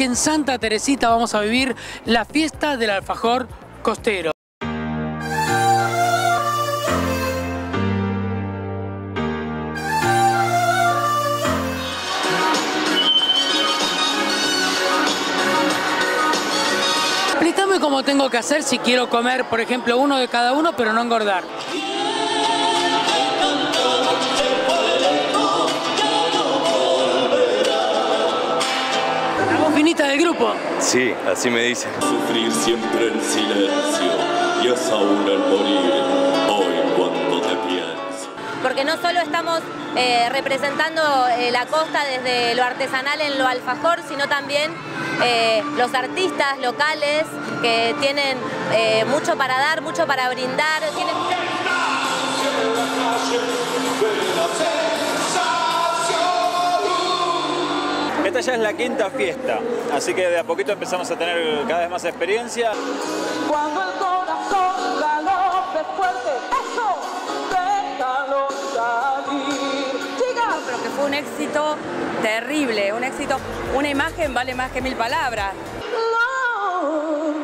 En Santa Teresita vamos a vivir la fiesta del alfajor costero. Explícame cómo tengo que hacer si quiero comer, por ejemplo, uno de cada uno, pero no engordar. Finita del grupo. Sí, así me dicen. Sufrir siempre en silencio y es aún el morir hoy cuando te pienso. porque no solo estamos eh, representando eh, la costa desde lo artesanal en lo alfajor, sino también eh, los artistas locales que tienen eh, mucho para dar, mucho para brindar. tienen- Esta ya es la quinta fiesta, así que de a poquito empezamos a tener cada vez más experiencia. Cuando el corazón galope fuerte, eso, déjalo salir. Chicas, pero que fue un éxito terrible, un éxito, una imagen vale más que mil palabras. no,